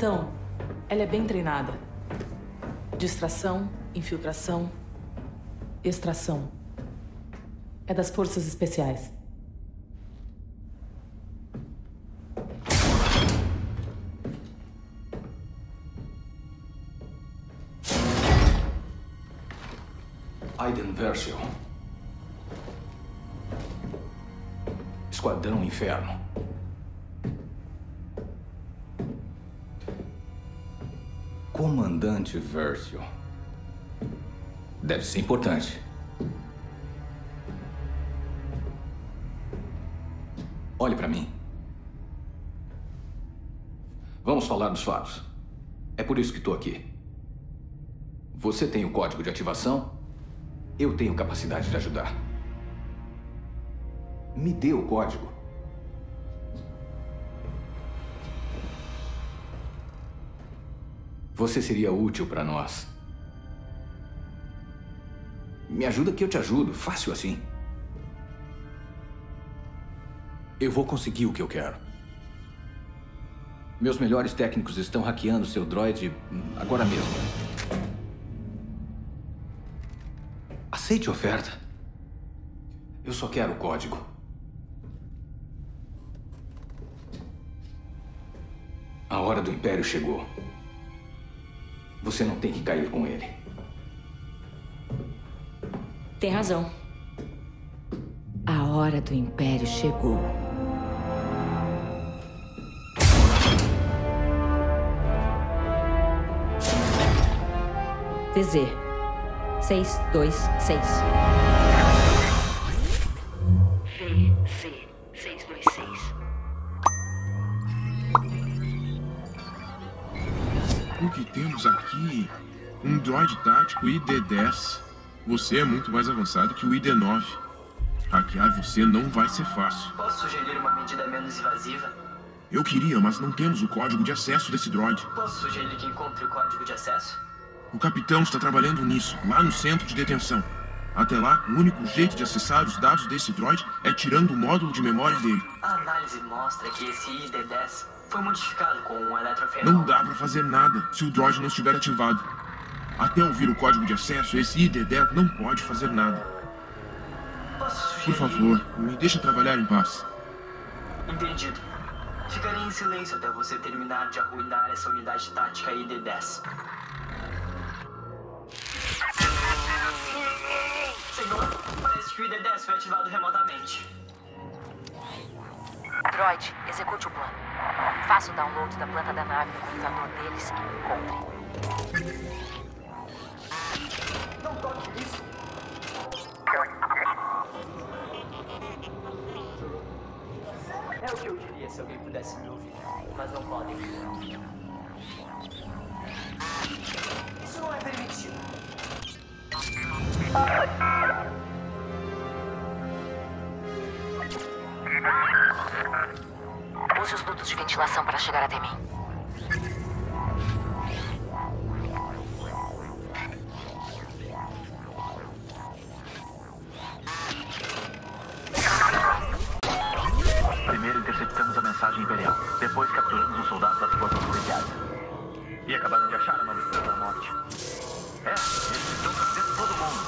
Capitão, ela é bem treinada. Distração, infiltração, extração. É das forças especiais. Aiden Versio. Esquadrão Inferno. Comandante Versio. Deve ser importante. Olhe para mim. Vamos falar dos fatos. É por isso que estou aqui. Você tem o código de ativação? Eu tenho capacidade de ajudar. Me dê o código. Você seria útil para nós. Me ajuda que eu te ajudo. Fácil assim. Eu vou conseguir o que eu quero. Meus melhores técnicos estão hackeando seu droid agora mesmo. Aceite a oferta. Eu só quero o código. A hora do Império chegou. Você não tem que cair com ele. Tem razão. A hora do Império chegou. TZ 626 temos aqui? Um droid tático ID-10. Você é muito mais avançado que o ID-9. Hackear você não vai ser fácil. Posso sugerir uma medida menos invasiva? Eu queria, mas não temos o código de acesso desse droid. Posso sugerir que encontre o código de acesso? O capitão está trabalhando nisso, lá no centro de detenção. Até lá, o único jeito de acessar os dados desse droid é tirando o módulo de memória dele. A análise mostra que esse ID-10 foi modificado com um eletrofenol. Não dá para fazer nada se o droid não estiver ativado. Até ouvir o código de acesso, esse ID-10 não pode fazer nada. Posso Por favor, me deixa trabalhar em paz. Entendido. Ficarei em silêncio até você terminar de arruinar essa unidade tática ID-10. Senhor, parece que o ID-10 foi ativado remotamente. Droid, execute o plano. Faça o download da planta da nave no computador deles e me encontre. Não toque nisso. É o que eu diria se alguém pudesse me ouvir, mas não podem. Isso não é os ventilação para chegar até mim. Primeiro interceptamos a mensagem imperial. Depois capturamos um soldado das forças policiais. E acabaram de achar a nova estrela da morte. É, eles estão prendendo todo mundo.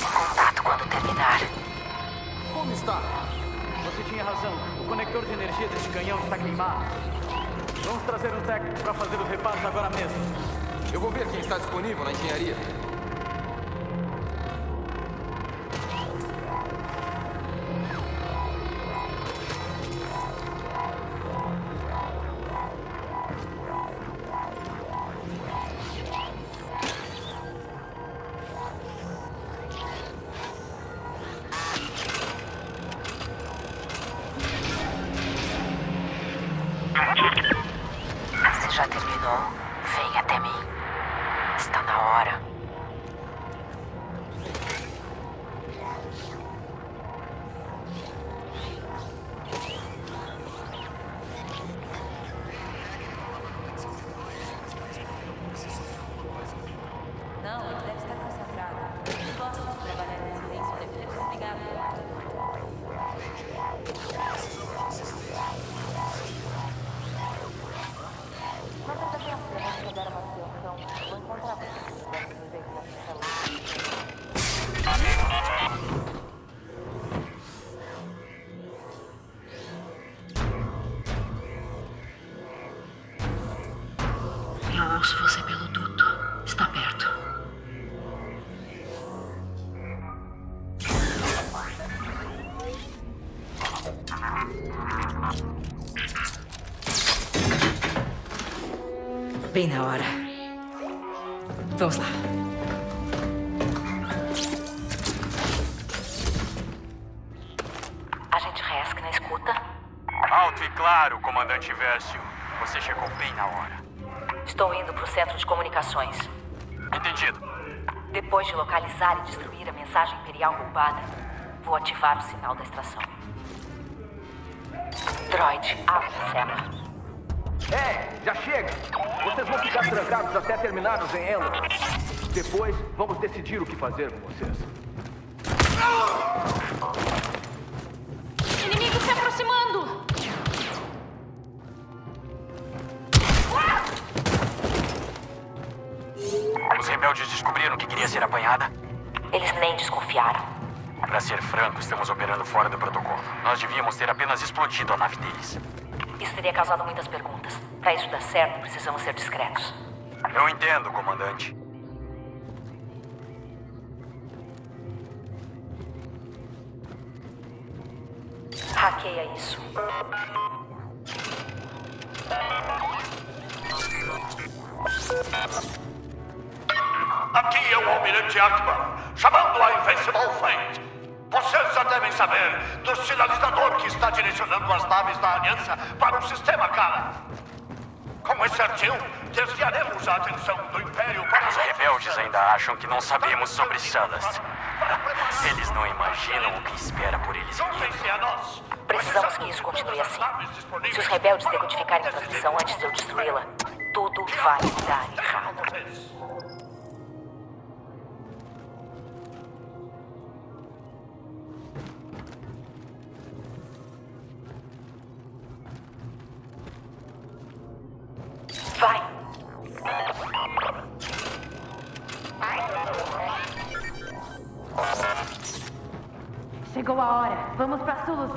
Em contato quando terminar. Como está? Você tinha razão. O conector de energia deste canhão está queimado. Vamos trazer um técnico para fazer os reparos agora mesmo. Eu vou ver quem está disponível na engenharia. Bem na hora. Vamos lá. Agente Resk na escuta. Alto e claro, comandante Vécio. Você chegou bem na hora. Estou indo para o centro de comunicações. Entendido. Depois de localizar e destruir a mensagem imperial roubada, vou ativar o sinal da extração. Droid, abre a cela. É, já chega! Vocês vão ficar trancados até terminarmos em Endor. Depois, vamos decidir o que fazer com vocês. Inimigo se aproximando! Os rebeldes descobriram que queria ser apanhada? Eles nem desconfiaram. Pra ser franco, estamos operando fora do protocolo. Nós devíamos ter apenas explodido a nave deles. Isso teria causado muitas perguntas. Para isso dar certo, precisamos ser discretos. Eu entendo, comandante. Hackeia isso. Aqui é o Almirante Ackman, chamando a Invincible Fleet. Vocês já devem saber do sinalizador que está direcionando as naves da Aliança para o sistema Kala. Com esse artigo, desviaremos a atenção do Império para Os rebeldes ainda acham que não sabemos sobre Sullust. Eles não imaginam o que espera por eles nós. Precisamos que isso continue assim. Se os rebeldes decodificarem a transmissão antes de eu destruí-la, tudo vai dar errado.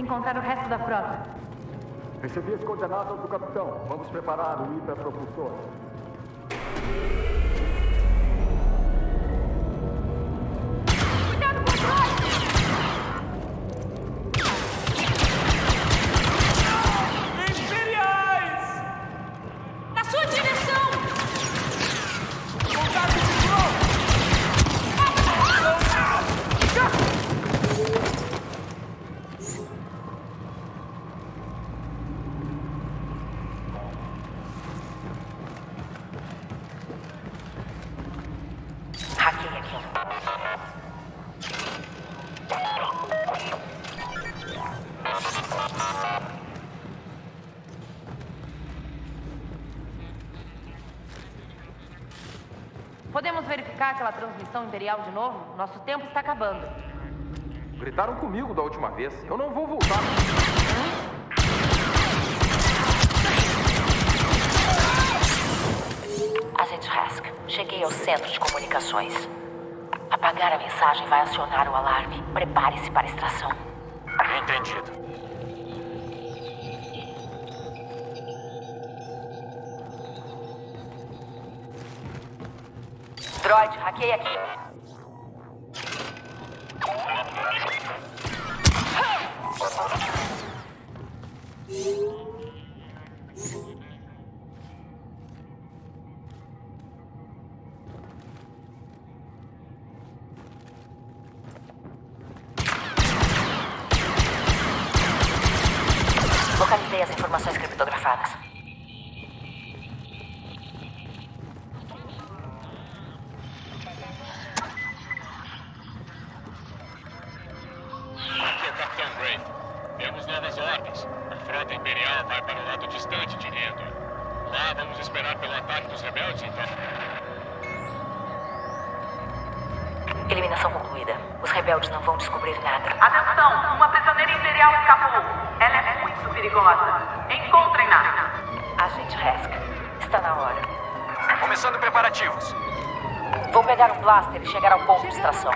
Encontrar o resto da frota. Recebi as coordenadas do capitão. Vamos preparar o hiperpropulsor. Cuidado imperial de novo? Nosso tempo está acabando. Gritaram comigo da última vez. Eu não vou voltar. Agente Hask, cheguei ao centro de comunicações. Apagar a mensagem vai acionar o alarme. Prepare-se para a extração. Entendido. Droid, hackei aqui. Criptografadas. Blaster e chegar ao ponto de extração.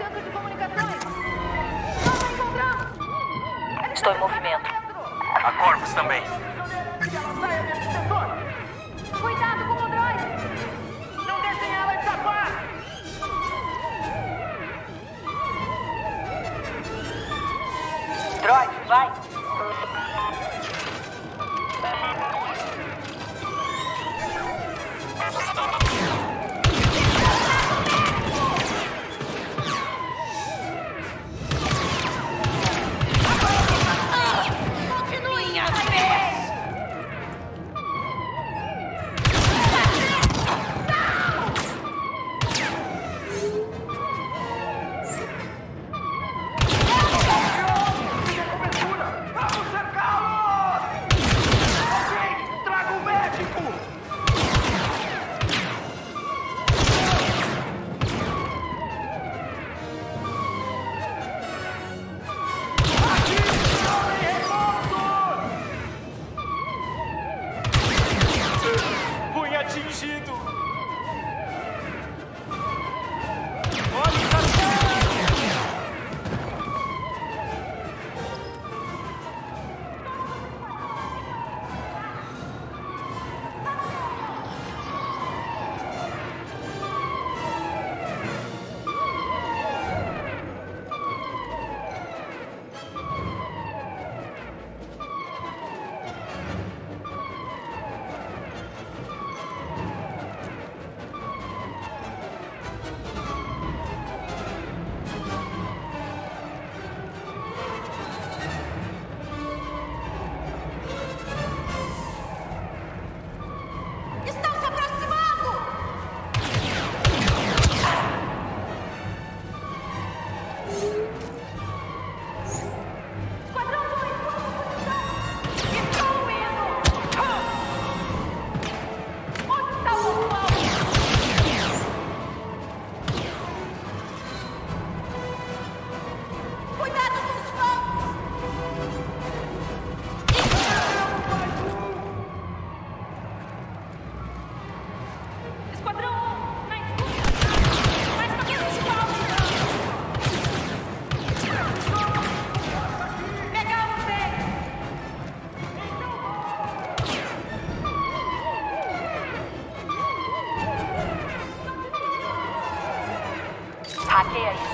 Hackeia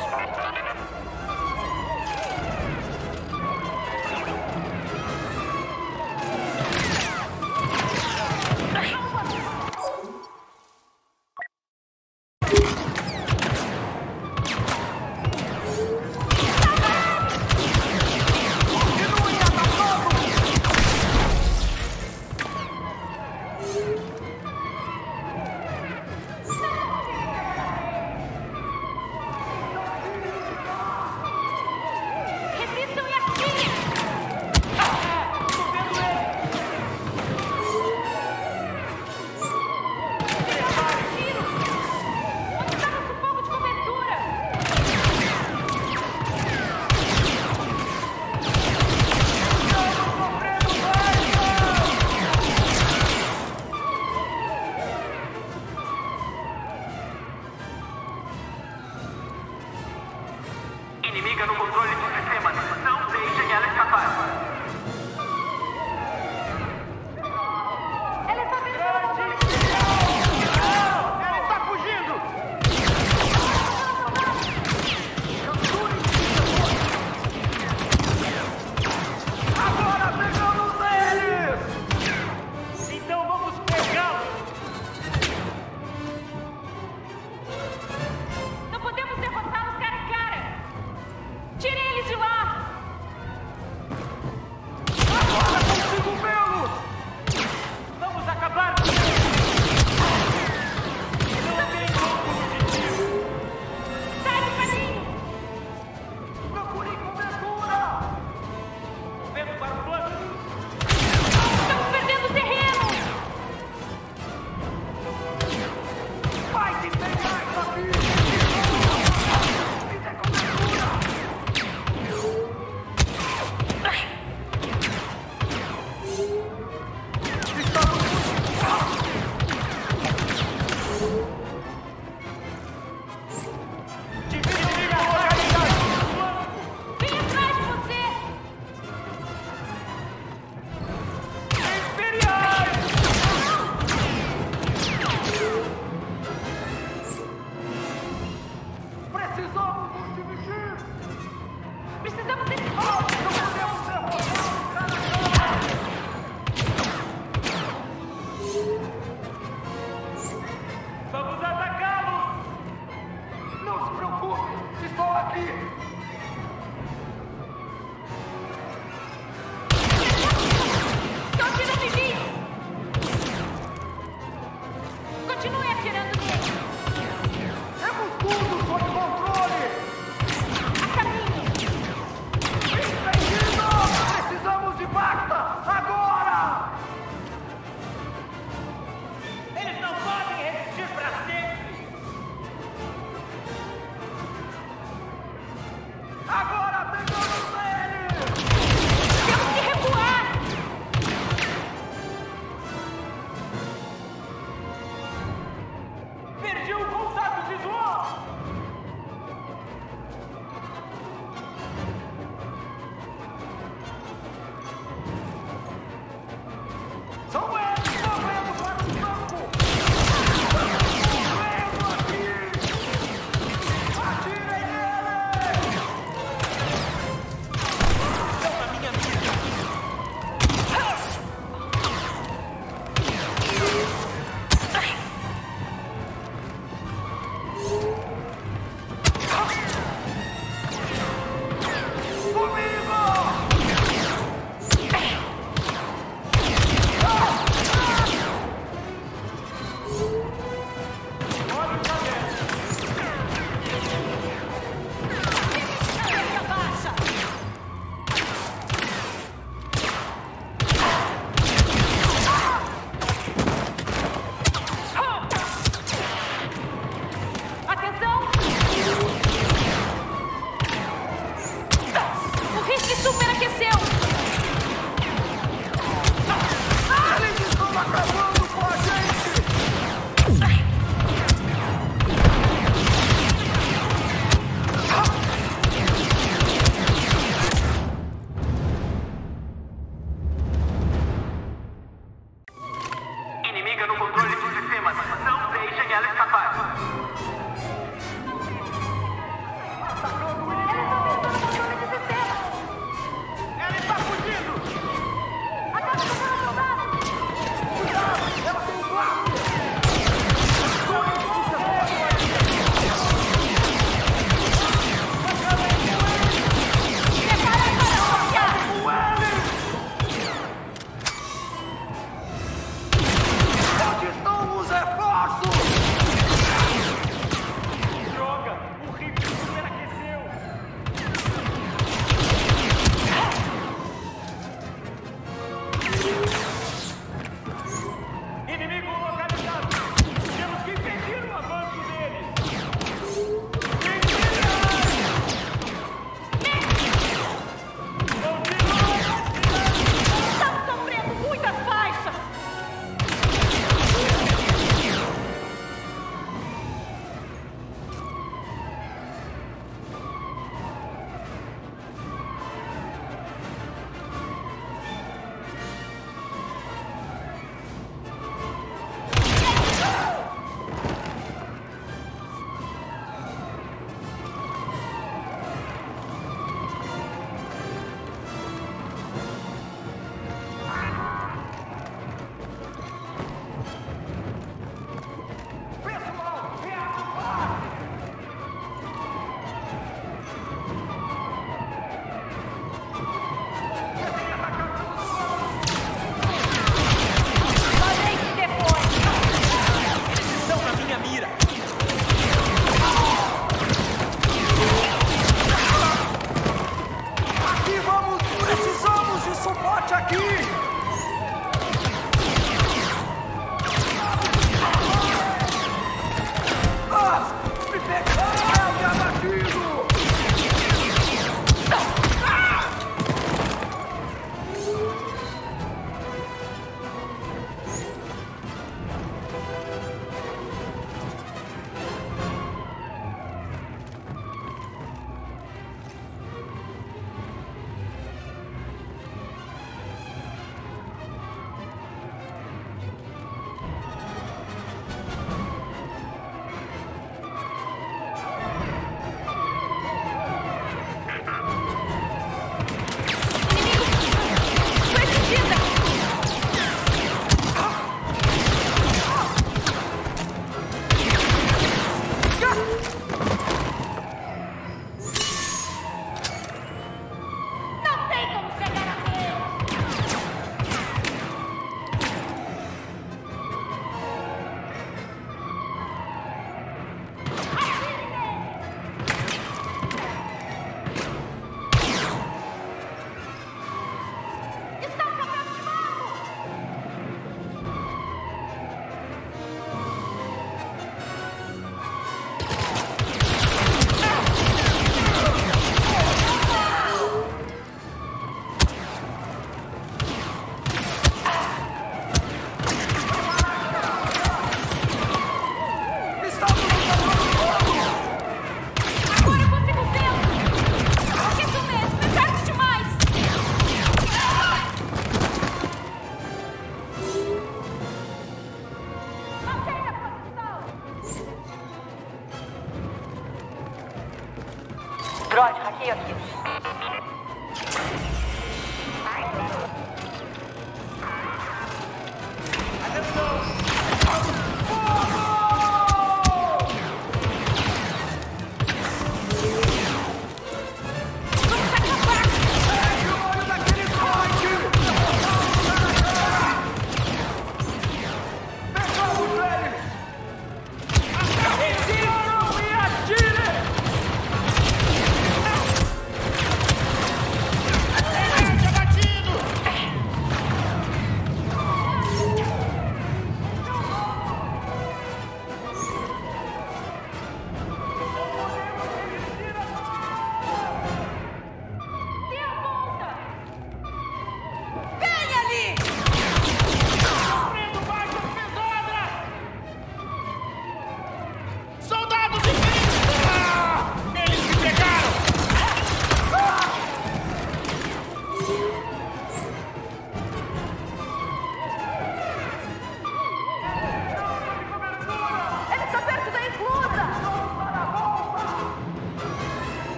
Droid, hackeio aqui.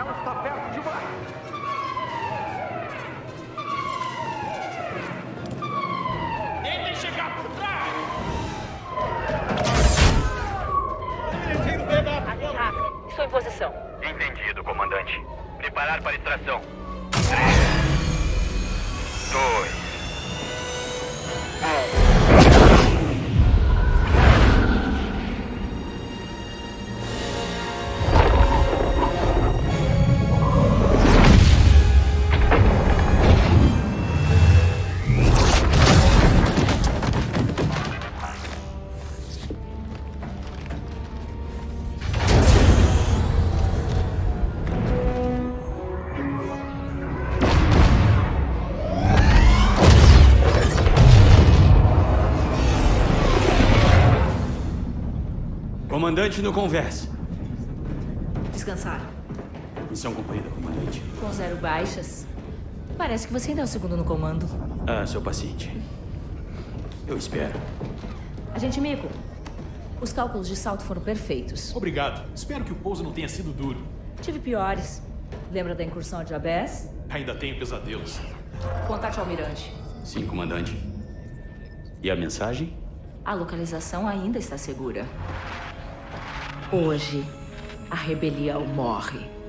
Eles! Ela está Comandante no converse. Descansar. Missão cumprida, comandante. Com zero baixas. Parece que você ainda é o segundo no comando. Ah, seu paciente. Eu espero. Agente Mico, os cálculos de salto foram perfeitos. Obrigado. Espero que o pouso não tenha sido duro. Tive piores. Lembra da incursão de Abés? Ainda tenho pesadelos. Contate ao almirante. Sim, comandante. E a mensagem? A localização ainda está segura. Hoje, a rebelião morre.